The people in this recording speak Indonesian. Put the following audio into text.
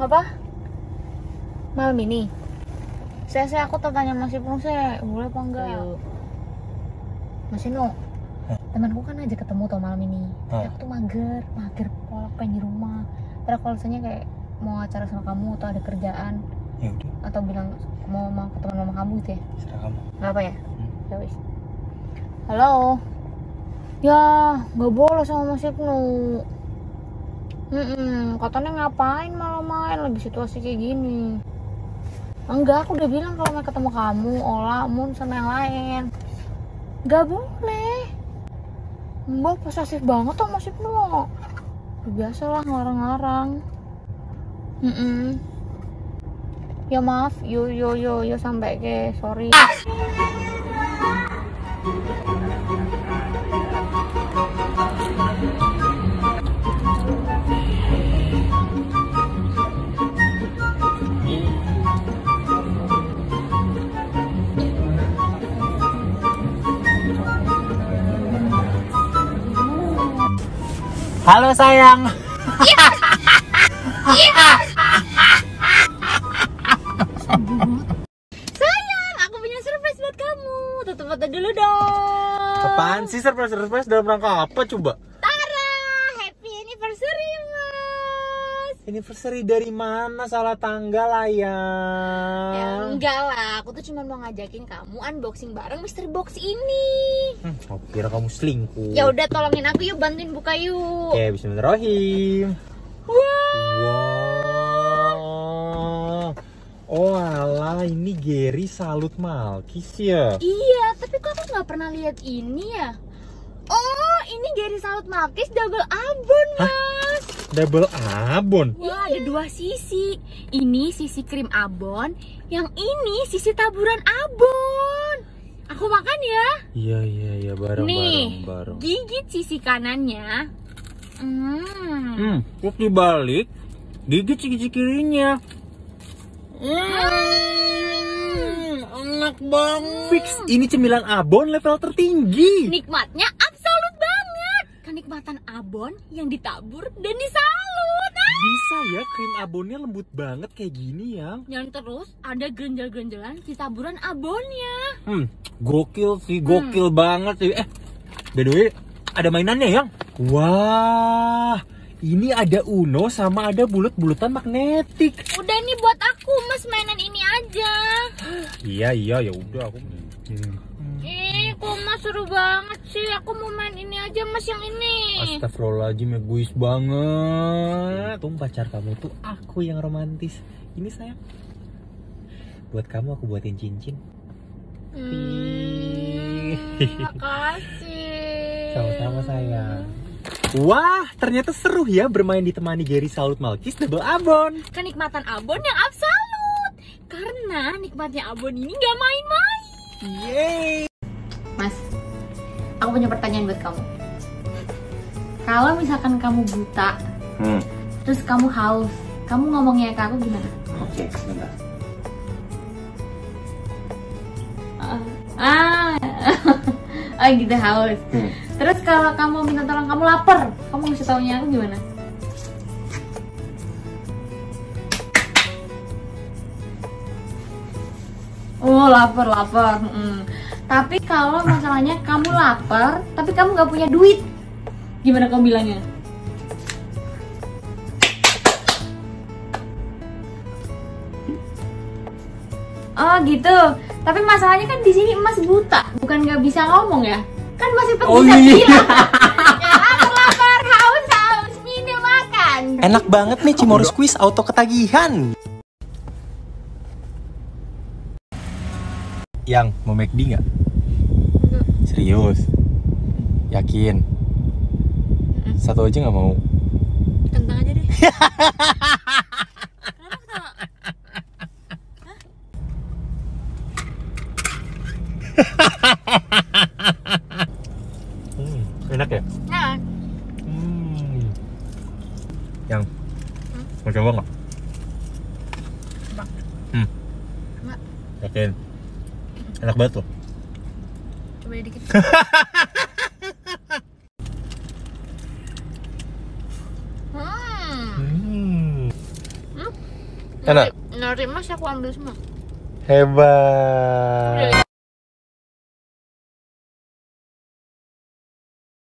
apa? Malam ini? Saya saya aku tanya Mas Ibnu saya boleh apa enggak? Mas Ibnu Hah? temanku kan aja ketemu tuh malam ini. Hah? aku tuh mager mager polak pengen di rumah. Padahal kalau misalnya kayak mau acara sama kamu atau ada kerjaan ya udah. atau bilang mau mau ketemu sama kamu gitu ya? Serah kamu. Nggak apa ya? Hmm. ya wis. Halo? Ya nggak boleh sama Mas Ibnu Mm-mm, katanya ngapain malam main lagi situasi kayak gini. Enggak aku udah bilang kalau mau ketemu kamu Ola Mun sama yang lain. Nggak boleh. Mbak posesif banget tuh Mas Ibnu biasa lah ngarang-ngarang Mm-mm. ya maaf. Yo yo yo yo sampai ke sorry halo sayang. Sayang aku punya surprise buat kamu. Tutup mata dulu dong. Apaan sih surprise surprise dalam rangka apa coba Tara happy anniversary mas anniversary dari mana? Salah tanggal lah ya. Ya enggak lah. Aku tuh cuma mau ngajakin kamu unboxing bareng mystery box ini. Hmm, aku kira kamu selingkuh. Ya udah tolongin aku yuk bantuin buka yuk. Oke Bismillahirrahmanirrahim. Wow wow. Oh alah ini Gary salut Malkis ya? Iya tapi kok aku nggak pernah lihat ini ya? Oh ini Gary Salut Malkis double abon Hah? mas double abon Wah, ada dua sisi. Ini sisi krim abon, yang ini sisi taburan abon. Aku makan ya. iya iya iya bareng Nih, bareng bareng gigit sisi kanannya. Hmm. hmm terus dibalik gigit sisi kirinya Hmm. enak banget fix ini cemilan abon level tertinggi Nikmatnya yang ditabur dan disalut. Ah! bisa ya krim abonnya lembut banget kayak gini yang Dan terus ada grenjel-grenjelan di taburan abonnya. hmm gokil sih gokil banget sih eh by the way ada mainannya yang wah ini ada uno sama ada bulat-bulatan magnetik Udah nih buat aku, Mas mainan ini aja. iya iya ya udah aku Hmm. Ih, kok Mas seru banget sih. Aku mau main ini aja, Mas yang ini. Astagfirullahaladzim egois banget Tuh pacar kamu tuh aku yang romantis Ini sayang Buat kamu aku buatin cincin Hmm, makasih. Sama-sama sayang Wah ternyata seru ya bermain ditemani Gary Salut Malkis double abon Kenikmatan abon yang absolut. Karena nikmatnya abon ini nggak main-main. Yeay Mas, aku punya pertanyaan buat kamu. Kalau misalkan kamu buta, hmm. terus kamu haus, kamu ngomongnya ke aku gimana? Oke sebentar Ah, oh gitu haus. hmm. Terus kalau kamu minta tolong kamu lapar, kamu ngasih taunya aku gimana? Oh lapar lapar. Mm. Tapi kalau masalahnya kamu lapar, tapi kamu nggak punya duit, gimana kamu bilangnya? Oh gitu. Tapi masalahnya kan di sini emas buta, bukan nggak bisa ngomong ya? Kan masih tetap Oh bisa iya. bilang. ya, aku lapar, haus, haus, minum makan. Enak banget nih Cimoris Quiz auto ketagihan. Yang mau McD nggak? Serius? Yakin? Satu aja nggak mau? Kentang aja deh. Hmm, Enak ya? Nah, Hmm. Yang mau coba nggak? Coba. Hmm. Nggak. Yakin? Enak banget loh. coba dikit. hmm. Hmm. Hmm. Enak? Nori mas aku ambil semua Hebat.